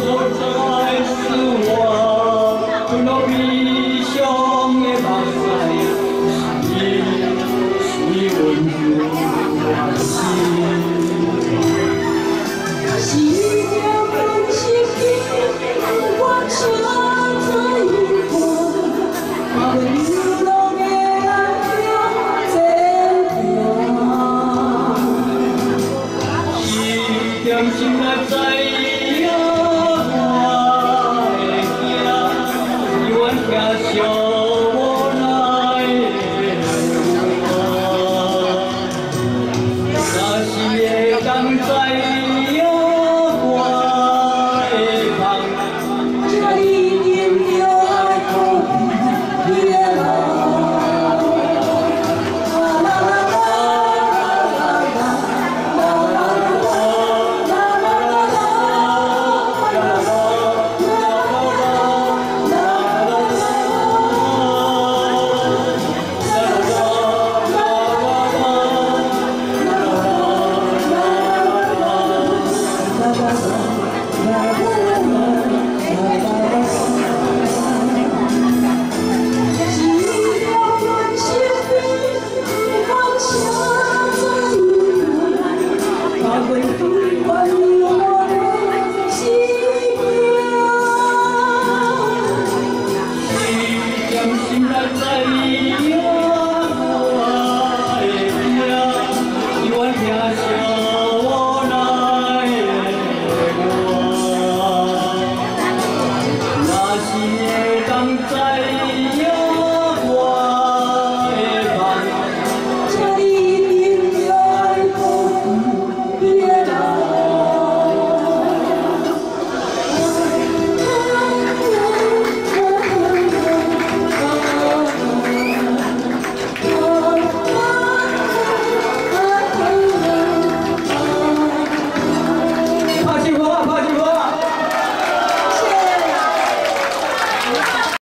Lord,